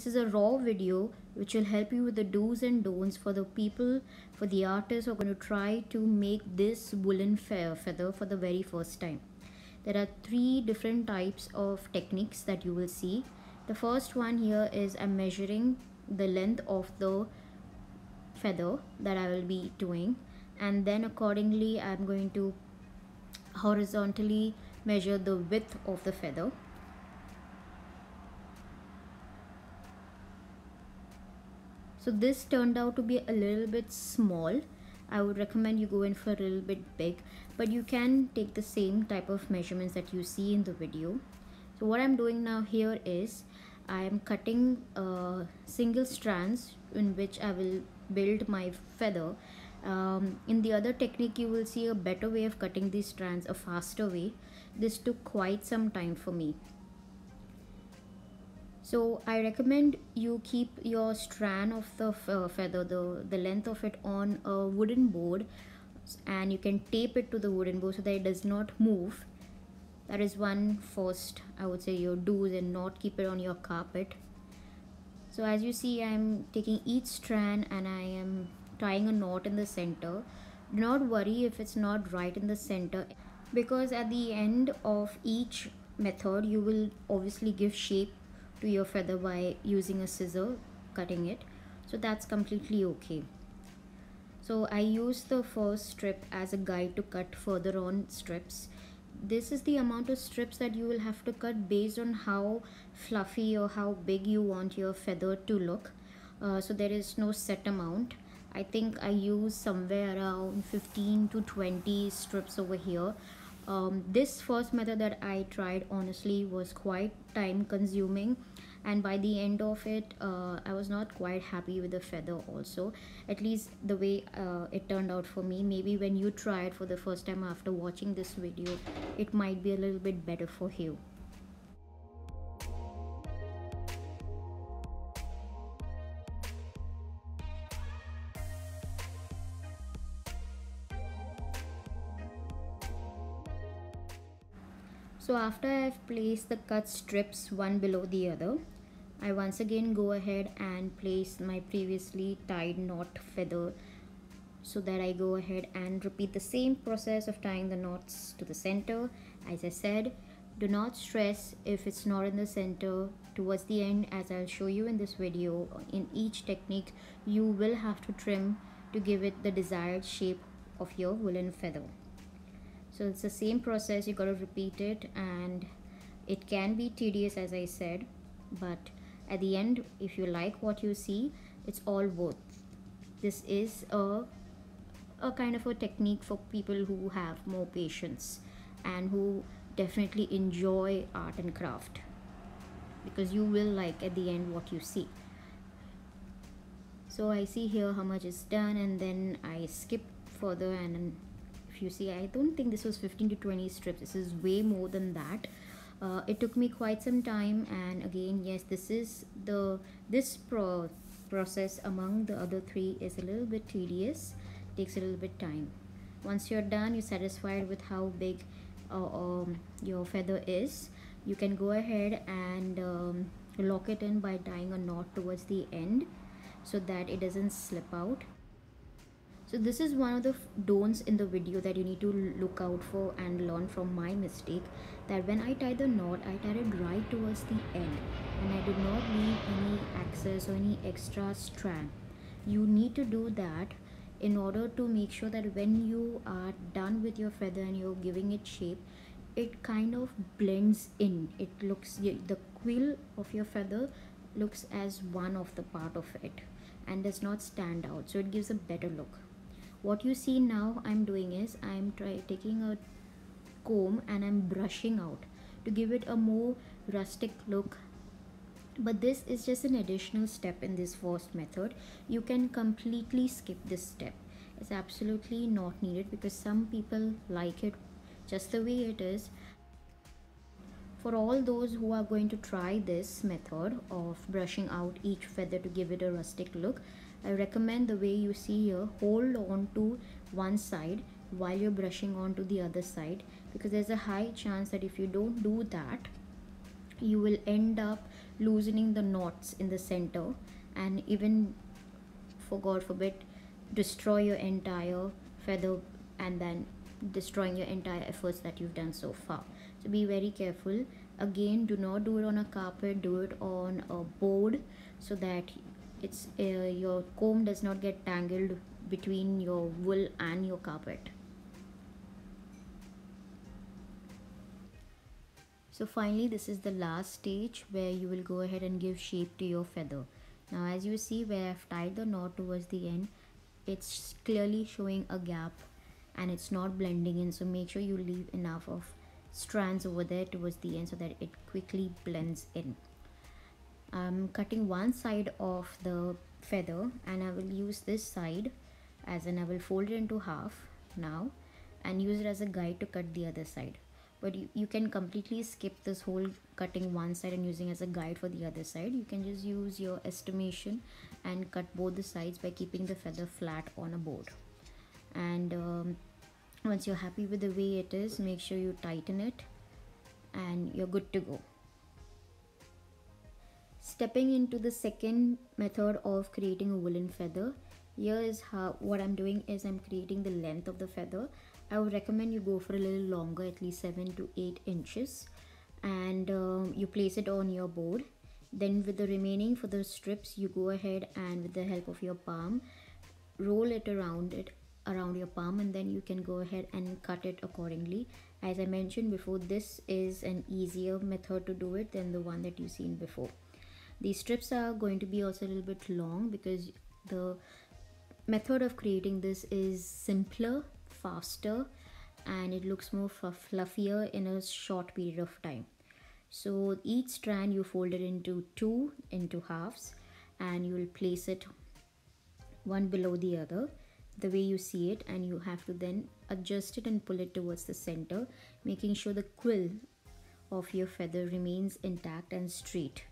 this is a raw video which will help you with the do's and don'ts for the people for the artists who are going to try to make this woolen feather for the very first time. There are three different types of techniques that you will see. The first one here is I'm measuring the length of the feather that I will be doing and then accordingly I'm going to horizontally measure the width of the feather so this turned out to be a little bit small. I would recommend you go in for a little bit big but you can take the same type of measurements that you see in the video. So what I'm doing now here is I am cutting uh, single strands in which I will build my feather. Um, in the other technique you will see a better way of cutting these strands a faster way. This took quite some time for me so I recommend you keep your strand of the uh, feather the the length of it on a wooden board and you can tape it to the wooden board so that it does not move. That is one first I would say your do's and not keep it on your carpet. So as you see I'm taking each strand and I am tying a knot in the center. Do not worry if it's not right in the center because at the end of each method you will obviously give shape to your feather by using a scissor cutting it. So that's completely okay. So I use the first strip as a guide to cut further on strips. This is the amount of strips that you will have to cut based on how fluffy or how big you want your feather to look. Uh, so there is no set amount. I think I use somewhere around 15 to 20 strips over here um, this first method that I tried honestly was quite time consuming. And by the end of it uh, I was not quite happy with the feather also. At least the way uh, it turned out for me. Maybe when you try it for the first time after watching this video it might be a little bit better for you So after I've placed the cut strips one below the other, I once again go ahead and place my previously tied knot feather so that I go ahead and repeat the same process of tying the knots to the center. As I said, do not stress if it's not in the center towards the end as I'll show you in this video. In each technique, you will have to trim to give it the desired shape of your woolen feather so it's the same process you got to repeat it and it can be tedious as I said but at the end if you like what you see it's all worth. This is a a kind of a technique for people who have more patience and who definitely enjoy art and craft because you will like at the end what you see. So I see here how much is done and then I skip further and you see I don't think this was 15 to 20 strips. This is way more than that. Uh, it took me quite some time and again yes this is the this pro process among the other three is a little bit tedious. Takes a little bit time. Once you're done you're satisfied with how big uh, um, your feather is you can go ahead and um, lock it in by tying a knot towards the end so that it doesn't slip out so this is one of the don'ts in the video that you need to look out for and learn from my mistake that when I tie the knot I tied it right towards the end and I did not leave any excess or any extra strand. You need to do that in order to make sure that when you are done with your feather and you're giving it shape it kind of blends in. It looks the quill of your feather looks as one of the part of it and does not stand out. So it gives a better look what you see now I'm doing is I'm try taking a comb and I'm brushing out to give it a more rustic look. But this is just an additional step in this first method. You can completely skip this step. It's absolutely not needed because some people like it just the way it is. For all those who are going to try this method of brushing out each feather to give it a rustic look I recommend the way you see here hold on to one side while you're brushing on to the other side because there's a high chance that if you don't do that you will end up loosening the knots in the center and even for god forbid destroy your entire feather and then destroying your entire efforts that you've done so far. So be very careful. Again do not do it on a carpet do it on a board so that it's uh, your comb does not get tangled between your wool and your carpet. So finally this is the last stage where you will go ahead and give shape to your feather. Now as you see where I've tied the knot towards the end it's clearly showing a gap and it's not blending in. So make sure you leave enough of strands over there towards the end so that it quickly blends in I'm cutting one side of the feather and I will use this side as in I will fold it into half now and use it as a guide to cut the other side. But you, you can completely skip this whole cutting one side and using as a guide for the other side. You can just use your estimation and cut both the sides by keeping the feather flat on a board. And um, once you're happy with the way it is make sure you tighten it and you're good to go stepping into the second method of creating a woolen feather here is how what i'm doing is i'm creating the length of the feather I would recommend you go for a little longer, at least 7 to 8 inches. And um, you place it on your board. Then with the remaining for the strips, you go ahead and with the help of your palm, roll it around it around your palm and then you can go ahead and cut it accordingly as i mentioned before this is an easier method to do it than the one that you've seen before these strips are going to be also a little bit long because the method of creating this is simpler faster and it looks more fluffier in a short period of time. So each strand you fold it into two into halves and you will place it one below the other the way you see it and you have to then adjust it and pull it towards the center making sure the quill of your feather remains intact and straight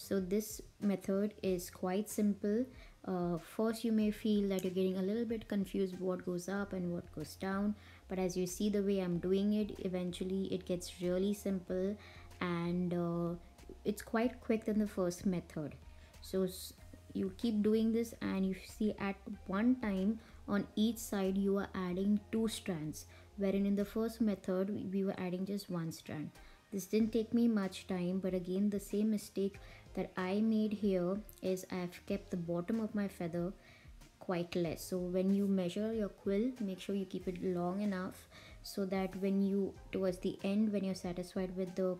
so this method is quite simple. Uh, first you may feel that you're getting a little bit confused what goes up and what goes down. But as you see the way i'm doing it eventually it gets really simple and uh, it's quite quick than the first method. So you keep doing this and you see at one time on each side you are adding two strands. Wherein in the first method we were adding just one strand. This didn't take me much time but again the same mistake that I made here is I've kept the bottom of my feather quite less. So when you measure your quill make sure you keep it long enough so that when you towards the end when you're satisfied with the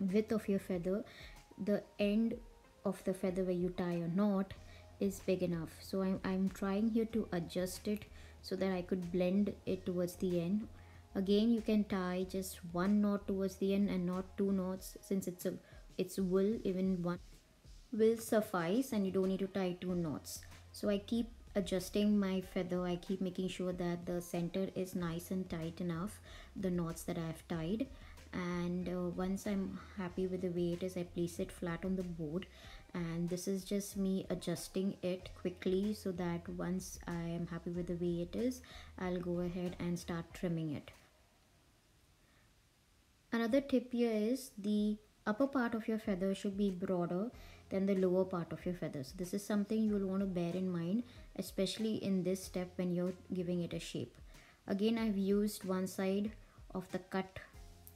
width of your feather the end of the feather where you tie a knot is big enough. So I'm, I'm trying here to adjust it so that I could blend it towards the end. Again you can tie just one knot towards the end and not two knots since it's a it's wool even one will suffice and you don't need to tie two knots. So I keep adjusting my feather. I keep making sure that the center is nice and tight enough the knots that I have tied. And uh, once I'm happy with the way it is I place it flat on the board. And this is just me adjusting it quickly so that once I am happy with the way it is I'll go ahead and start trimming it. Another tip here is the upper part of your feather should be broader than the lower part of your feathers. This is something you will want to bear in mind, especially in this step when you're giving it a shape. Again, I've used one side of the cut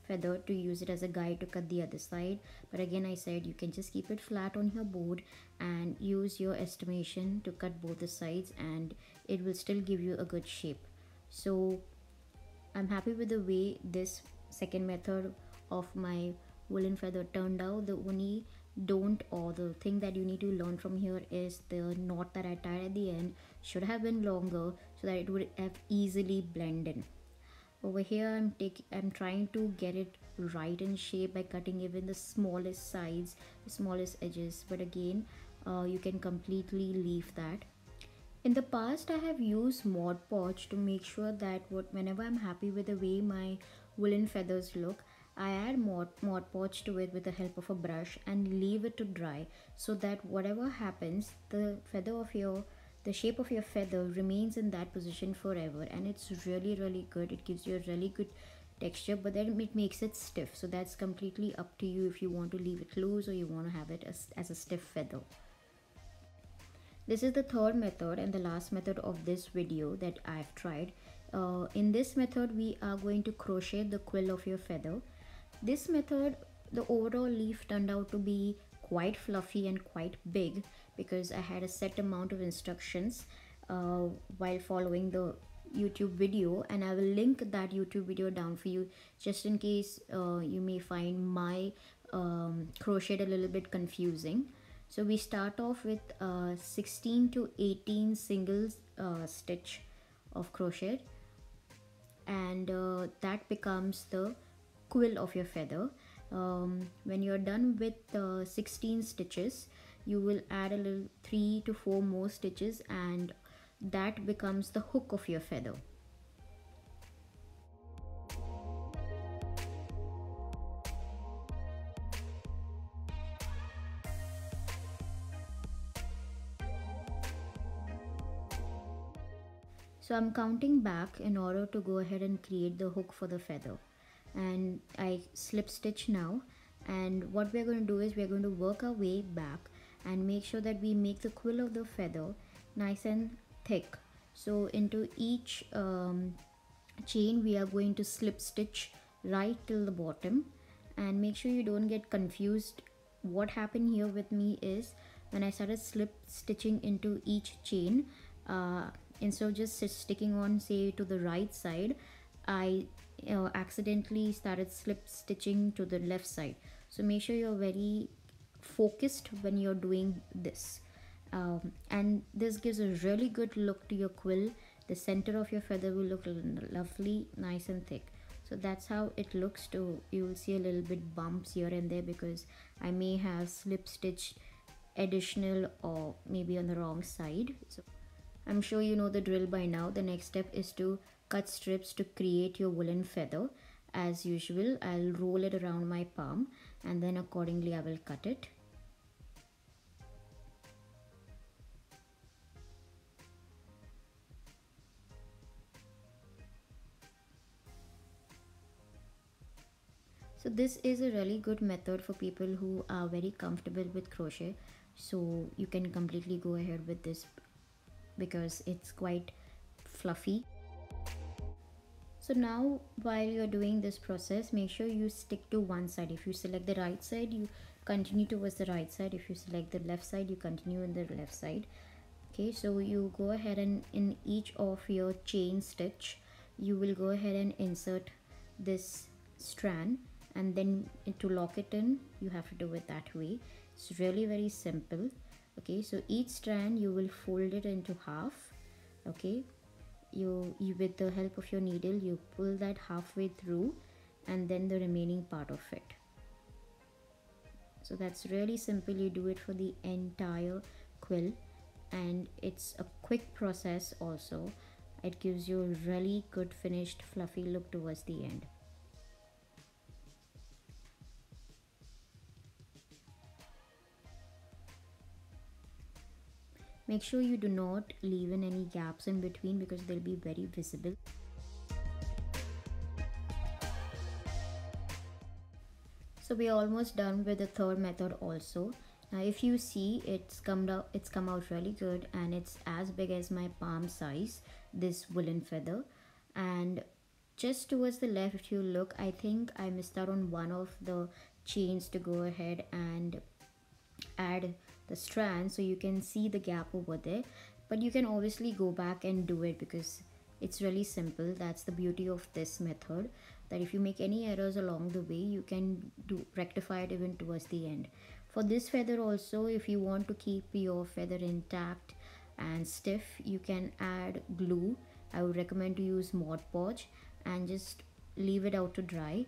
feather to use it as a guide to cut the other side. But again, I said you can just keep it flat on your board and use your estimation to cut both the sides and it will still give you a good shape. So I'm happy with the way this second method of my woolen feather turned out the only don't or the thing that you need to learn from here is the knot that I tied at the end should have been longer so that it would have easily blend in. Over here I'm taking I'm trying to get it right in shape by cutting even the smallest sides the smallest edges. But again uh, you can completely leave that. In the past I have used Mod Podge to make sure that what whenever I'm happy with the way my woolen feathers look I add Mod, Mod Podge to it with the help of a brush and leave it to dry so that whatever happens, the feather of your, the shape of your feather remains in that position forever. And it's really really good. It gives you a really good texture but then it makes it stiff. So that's completely up to you if you want to leave it loose or you want to have it as, as a stiff feather. This is the third method and the last method of this video that I've tried. Uh, in this method we are going to crochet the quill of your feather this method the overall leaf turned out to be quite fluffy and quite big because I had a set amount of instructions uh, while following the YouTube video and I will link that YouTube video down for you just in case uh, you may find my um, crochet a little bit confusing. So we start off with uh, 16 to 18 single uh, stitch of crochet and uh, that becomes the quill of your feather. Um, when you're done with uh, 16 stitches you will add a little 3 to 4 more stitches and that becomes the hook of your feather. So I'm counting back in order to go ahead and create the hook for the feather. And I slip stitch now. And what we're going to do is we're going to work our way back and make sure that we make the quill of the feather nice and thick. So into each um, chain we are going to slip stitch right till the bottom. And make sure you don't get confused. What happened here with me is when I started slip stitching into each chain uh, instead of just sticking on say to the right side I uh, accidentally started slip stitching to the left side. So make sure you're very focused when you're doing this. Um, and this gives a really good look to your quill. The center of your feather will look lovely nice and thick. So that's how it looks to you will see a little bit bumps here and there because I may have slip stitched additional or maybe on the wrong side. So I'm sure you know the drill by now. The next step is to cut strips to create your woolen feather. As usual I'll roll it around my palm and then accordingly I will cut it. So this is a really good method for people who are very comfortable with crochet. So you can completely go ahead with this because it's quite fluffy so now while you're doing this process make sure you stick to one side. If you select the right side you continue towards the right side. If you select the left side you continue in the left side. Okay so you go ahead and in each of your chain stitch you will go ahead and insert this strand and then to lock it in you have to do it that way. It's really very simple. Okay so each strand you will fold it into half. Okay you, you with the help of your needle you pull that halfway through and then the remaining part of it. So that's really simple. You do it for the entire quill and it's a quick process also. It gives you a really good finished fluffy look towards the end make sure you do not leave in any gaps in between because they'll be very visible. So we're almost done with the third method also. Now if you see it's come out it's come out really good and it's as big as my palm size this woolen feather. And just towards the left if you look i think i missed out on one of the chains to go ahead and add the strand so you can see the gap over there. But you can obviously go back and do it because it's really simple. That's the beauty of this method that if you make any errors along the way you can do rectify it even towards the end. For this feather also if you want to keep your feather intact and stiff you can add glue. I would recommend to use mod podge and just leave it out to dry.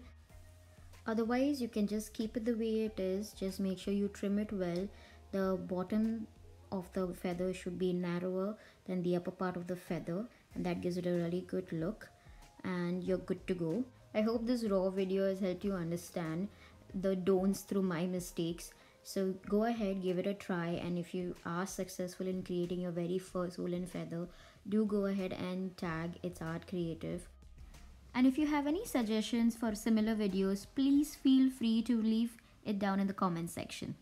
Otherwise you can just keep it the way it is. Just make sure you trim it well the bottom of the feather should be narrower than the upper part of the feather and that gives it a really good look and you're good to go. I hope this raw video has helped you understand the don'ts through my mistakes. So go ahead give it a try and if you are successful in creating your very first woolen feather do go ahead and tag it's art creative. And if you have any suggestions for similar videos, please feel free to leave it down in the comment section.